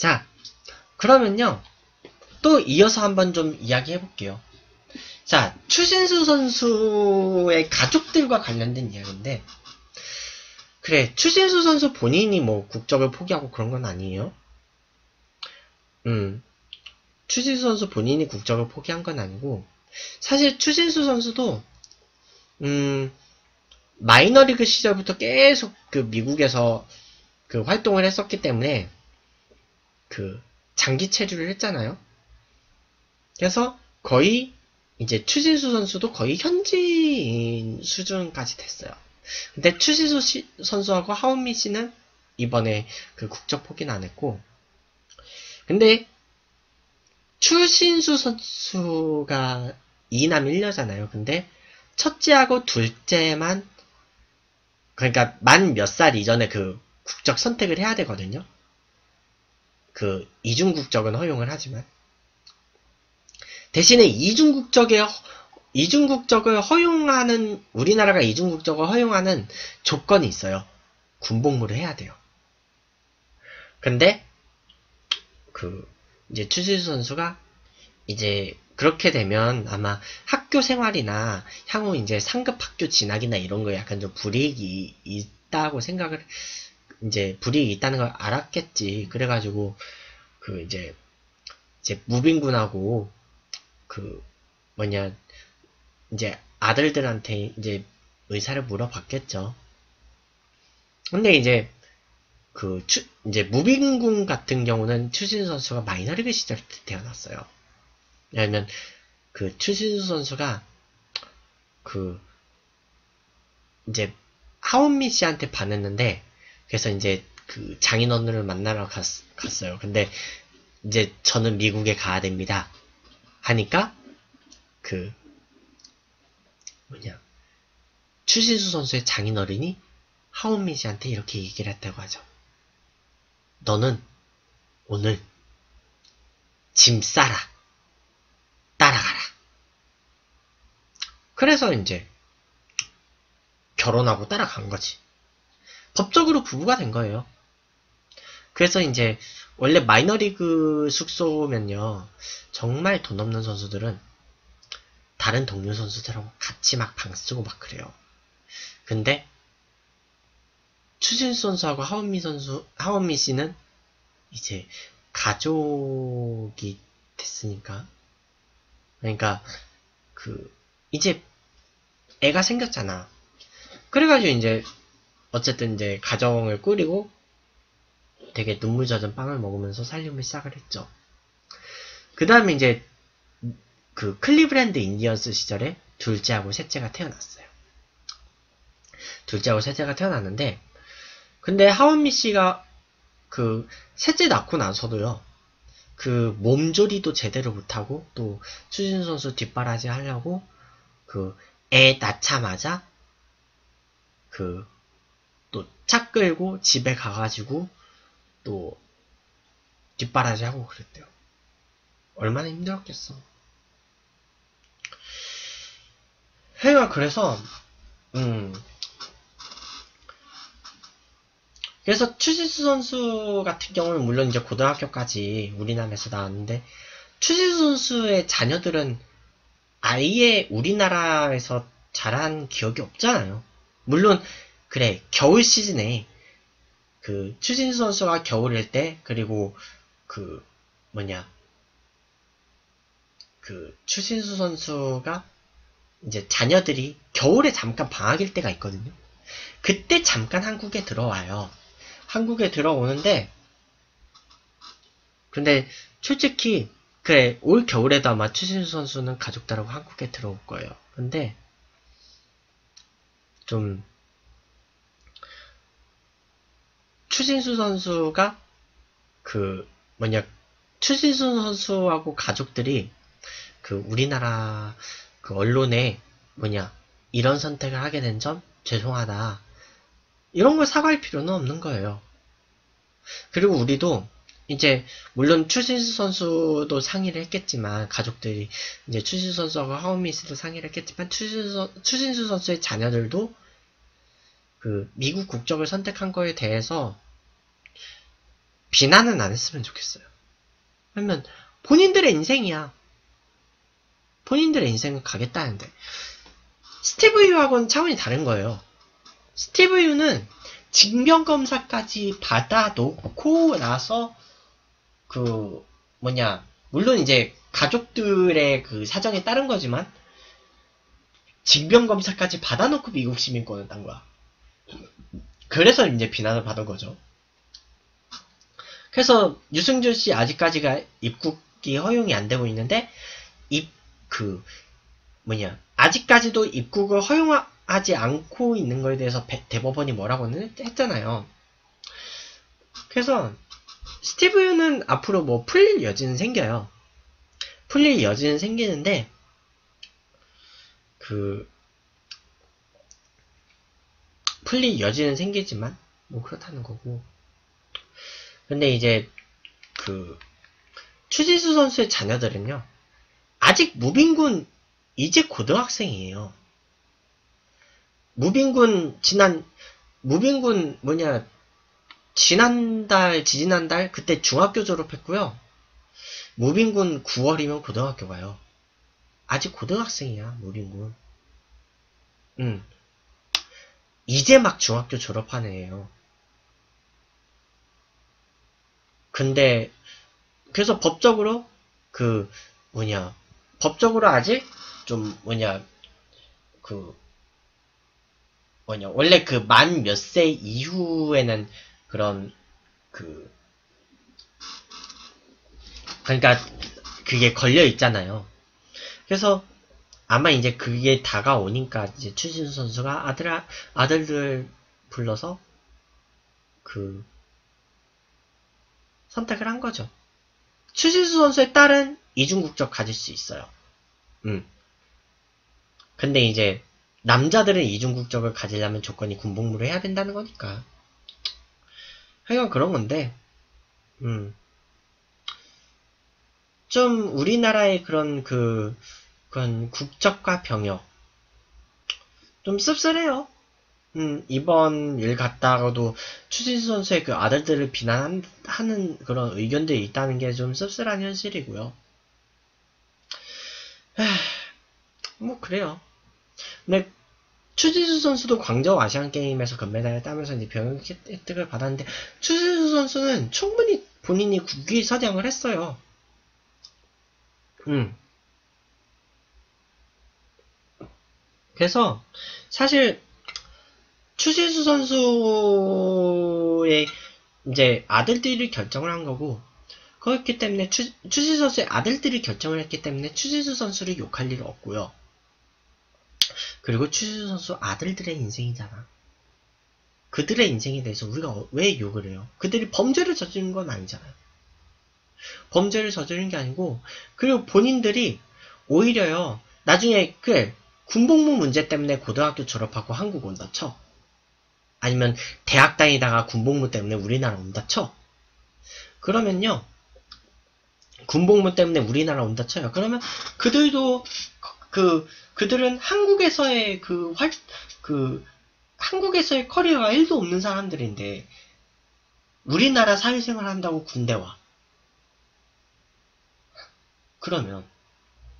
자, 그러면요. 또 이어서 한번 좀 이야기해 볼게요. 자, 추신수 선수의 가족들과 관련된 이야기인데, 그래, 추신수 선수 본인이 뭐 국적을 포기하고 그런 건 아니에요. 음, 추신수 선수 본인이 국적을 포기한 건 아니고, 사실 추신수 선수도, 음, 마이너리그 시절부터 계속 그 미국에서 그 활동을 했었기 때문에, 그 장기 체류를 했잖아요. 그래서 거의 이제 추신수 선수도 거의 현지인 수준까지 됐어요. 근데 추신수 씨- 선수하고 하운미 씨는 이번에 그 국적 포기는 안 했고, 근데 추신수 선수가 2남 1녀잖아요. 근데 첫째하고 둘째만 그러니까 만 몇 살 이전에 그 국적 선택을 해야 되거든요. 그 이중 국적은 허용을 하지만 대신에 이중 국적에 허- 이중 국적을 허용하는 우리나라가 이중 국적을 허용하는 조건이 있어요. 군복무를 해야 돼요. 근데 그 이제 추지수 선수가 이제 그렇게 되면 아마 학교 생활이나 향후 이제 상급 학교 진학이나 이런 거에 약간 좀 불이익이 있다고 생각을 이제 불이익이 있다는 걸 알았겠지. 그래가지고 그 이제 이제 무빙군하고 그 뭐냐 이제 아들들한테 이제 의사를 물어봤겠죠. 근데 이제 그 추, 이제 무빙군 같은 경우는 추신수 선수가 마이너리그 시절 때 태어났어요. 왜냐면 그 추신수 선수가 그 이제 하원미 씨한테 반했는데 그래서 이제 그 장인어른을 만나러 갔, 갔어요. 근데 이제 저는 미국에 가야 됩니다. 하니까 그 뭐냐 추신수 선수의 장인어른이 하원미 씨한테 이렇게 얘기를 했다고 하죠. 너는 오늘 짐 싸라. 따라가라. 그래서 이제 결혼하고 따라간 거지. 법적으로 부부가 된 거예요. 그래서 이제 원래 마이너리그 숙소면요. 정말 돈 없는 선수들은 다른 동료 선수들하고 같이 막 방 쓰고 막 그래요. 근데 추진수 선수하고 하원미 선수, 하원미 씨는 이제 가족이 됐으니까. 그러니까 그 이제 애가 생겼잖아. 그래가지고 이제 어쨌든 이제 가정을 꾸리고 되게 눈물 젖은 빵을 먹으면서 살림을 시작을 했죠. 그 다음에 이제 그 클리브랜드 인디언스 시절에 둘째하고 셋째가 태어났어요. 둘째하고 셋째가 태어났는데 근데 하원미 씨가 그 셋째 낳고 나서도요. 그 몸조리도 제대로 못하고 또 추진 선수 뒷바라지 하려고 그 애 낳자마자 그또 차 끌고 집에 가가지고 또 뒷바라지 하고 그랬대요. 얼마나 힘들었겠어. 해가 그래서 음 그래서 추지수 선수 같은 경우는 물론 이제 고등학교까지 우리나라에서 나왔는데 추지수 선수의 자녀들은 아예 우리나라에서 자란 기억이 없잖아요. 물론 그래 겨울 시즌에 그 추진수 선수가 겨울일 때 그리고 그 뭐냐 그 추신수 선수가 이제 자녀들이 겨울에 잠깐 방학일 때가 있거든요. 그때 잠깐 한국에 들어와요. 한국에 들어오는데 근데 솔직히 그래 올 겨울에도 아마 추신수 선수는 가족들하고 한국에 들어올 거예요. 근데 좀 추신수 선수가 그 뭐냐 추신수 선수하고 가족들이 그 우리나라 그 언론에 뭐냐 이런 선택을 하게 된 점 죄송하다 이런 걸 사과할 필요는 없는 거예요. 그리고 우리도 이제 물론 추신수 선수도 상의를 했겠지만 가족들이 이제 추신수 선수하고 하우미 씨도 상의를 했겠지만 추신수, 선- 추신수 선수의 자녀들도 그 미국 국적을 선택한 거에 대해서 비난은 안 했으면 좋겠어요. 그러면 본인들의 인생이야. 본인들의 인생을 가겠다는데 스티브 유하고는 차원이 다른 거예요. 스티브 유는 징병검사까지 받아놓고 나서 그 뭐냐 물론 이제 가족들의 그 사정에 따른 거지만 징병검사까지 받아놓고 미국 시민권을 딴 거야. 그래서 이제 비난을 받은 거죠. 그래서 유승준 씨 아직까지가 입국이 허용이 안 되고 있는데 입 그 뭐냐 아직까지도 입국을 허용하지 않고 있는 거에 대해서 대법원이 뭐라고는 했잖아요. 그래서 스티브는 앞으로 뭐 풀릴 여지는 생겨요. 풀릴 여지는 생기는데 그 풀릴 여지는 생기지만 뭐 그렇다는 거고 근데 이제 그 추지수 선수의 자녀들은요 아직 무빈군 이제 고등학생이에요. 무빈군 지난 무빈군 뭐냐 지난달 지지난달 그때 중학교 졸업했고요. 무빈군 9월이면 고등학교 가요. 아직 고등학생이야 무빈군. 응 이제 막 중학교 졸업한 애예요. 근데 그래서 법적으로 그 뭐냐 법적으로 아직 좀 뭐냐 그 뭐냐 원래 그 만 몇 세 이후에는 그런 그 그러니까 그게 걸려 있잖아요. 그래서 아마 이제 그게 다가오니까 이제 추진수 선수가 아들 아들들 불러서 그 선택을 한 거죠. 추진수 선수의 딸은 이중 국적 가질 수 있어요. 음. 근데 이제 남자들은 이중 국적을 가지려면 조건이 군복무를 해야 된다는 거니까. 하여간 그런 건데, 음. 좀 우리나라의 그런 그 그건 국적과 병역. 좀 씁쓸해요. 음, 이번 일 갔다가도 추진수 선수의 그 아들들을 비난하는 그런 의견들이 있다는 게 좀 씁쓸한 현실이고요. 에휴, 뭐 그래요. 근데 추진수 선수도 광저우 아시안 게임에서 금메달을 따면서 이제 병역 혜택을 받았는데 추진수 선수는 충분히 본인이 국위 서장을 했어요. 음. 그래서 사실 추신수 선수의 이제 아들들이 결정을 한 거고 그렇기 때문에 추, 추신수 선수의 아들들이 결정을 했기 때문에 추신수 선수를 욕할 일은 없고요. 그리고 추신수 선수 아들들의 인생이잖아. 그들의 인생에 대해서 우리가 왜 욕을 해요? 그들이 범죄를 저지른 건 아니잖아요. 범죄를 저지른 게 아니고 그리고 본인들이 오히려요 나중에 그 군복무 문제 때문에 고등학교 졸업하고 한국 온다 쳐. 아니면 대학 다니다가 군복무 때문에 우리나라 온다 쳐. 그러면요. 군복무 때문에 우리나라 온다 쳐요. 그러면 그들도 그 그들은 한국에서의 그 활, 그 한국에서의 커리어가 1도 없는 사람들인데 우리나라 사회생활 한다고 군대 와. 그러면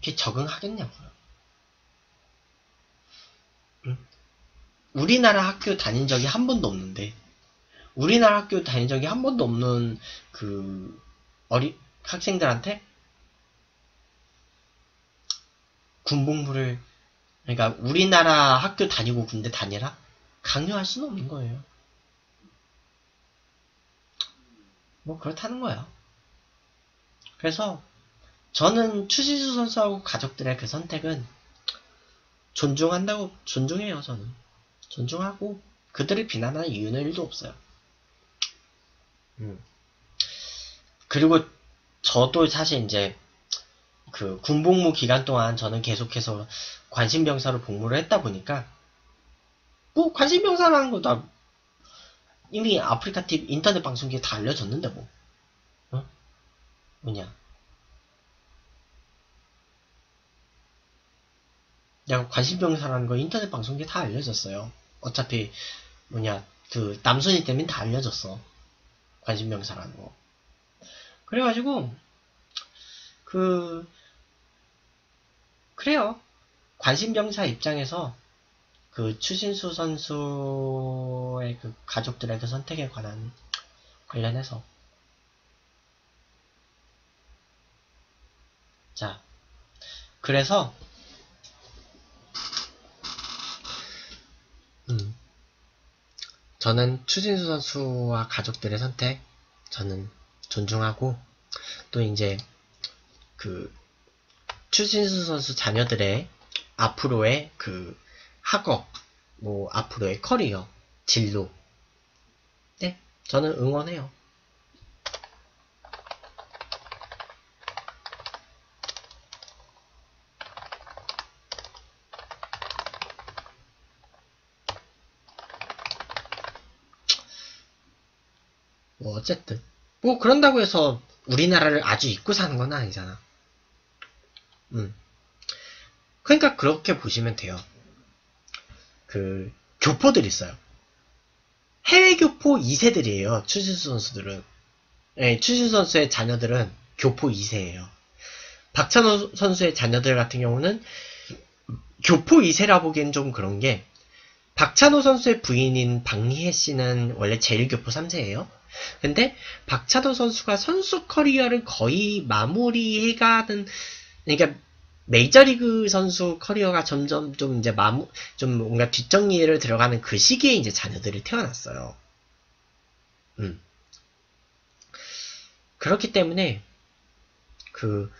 이게 적응하겠냐고요. 우리나라 학교 다닌 적이 한 번도 없는데 우리나라 학교 다닌 적이 한 번도 없는 그 어리 학생들한테 군복무를 그러니까 우리나라 학교 다니고 군대 다니라 강요할 수는 없는 거예요. 뭐 그렇다는 거야. 그래서 저는 추지수 선수하고 가족들의 그 선택은 존중한다고 존중해요 저는. 존중하고 그들을 비난할 이유는 일도 없어요. 음. 그리고 저도 사실 이제 그 군복무 기간 동안 저는 계속해서 관심병사로 복무를 했다 보니까 뭐 관심병사라는 거 다 이미 아프리카 TV 인터넷 방송기에 다 알려졌는데 뭐 어? 뭐냐 내가 관심병사라는 거 인터넷 방송기에 다 알려졌어요 어차피 뭐냐 그 남순이 때문에 다 알려졌어. 관심병사라는 거. 그래가지고 그 그래요. 관심병사 입장에서 그 추신수 선수의 그 가족들의 그 선택에 관한 관련해서 자 그래서 저는 추진수 선수와 가족들의 선택 저는 존중하고 또 이제 그 추진수 선수 자녀들의 앞으로의 그 학업, 뭐 앞으로의 커리어, 진로, 네, 저는 응원해요. 뭐 어쨌든 뭐 그런다고 해서 우리나라를 아주 잊고 사는 건 아니잖아. 음. 그러니까 그렇게 보시면 돼요. 그 교포들 있어요. 해외 교포 2세들이에요. 추신수 선수들은. 네, 추신수 선수의 자녀들은 교포 2세예요. 박찬호 선수의 자녀들 같은 경우는 교포 2세라 보기엔 좀 그런 게 박찬호 선수의 부인인 박리혜 씨는 원래 제일교포 3세예요. 근데 박찬호 선수가 선수 커리어를 거의 마무리해가는 그러니까 메이저리그 선수 커리어가 점점 좀 이제 마무 좀 뭔가 뒷정리를 들어가는 그 시기에 이제 자녀들이 태어났어요. 음. 그렇기 때문에 그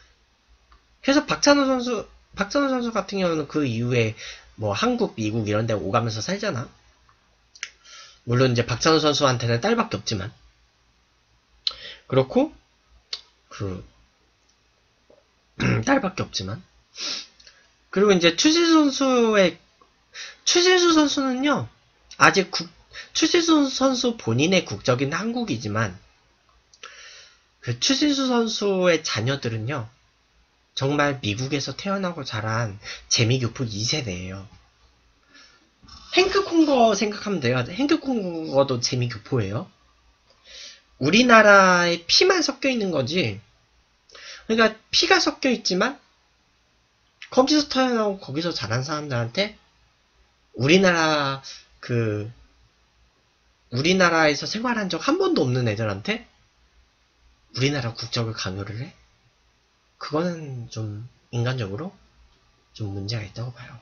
그래서 박찬호 선수 박찬호 선수 같은 경우는 그 이후에 뭐 한국, 미국 이런 데 오가면서 살잖아. 물론 이제 박찬호 선수한테는 딸밖에 없지만 그렇고 그 딸밖에 없지만 그리고 이제 추진수 선수의 추진수 선수는요 아직 국, 추진수 선수 본인의 국적인 한국이지만 그 추진수 선수의 자녀들은요 정말 미국에서 태어나고 자란 재미교포 2세대예요. 행크 콩거 생각하면 돼요. 행크 콩거도 재미교포예요. 우리나라에 피만 섞여 있는 거지. 그러니까 피가 섞여 있지만 거기서 태어나고 거기서 자란 사람들한테 우리나라 그 우리나라에서 생활한 적 한 번도 없는 애들한테 우리나라 국적을 강요를 해? 그거는 좀 인간적으로 좀 문제가 있다고 봐요.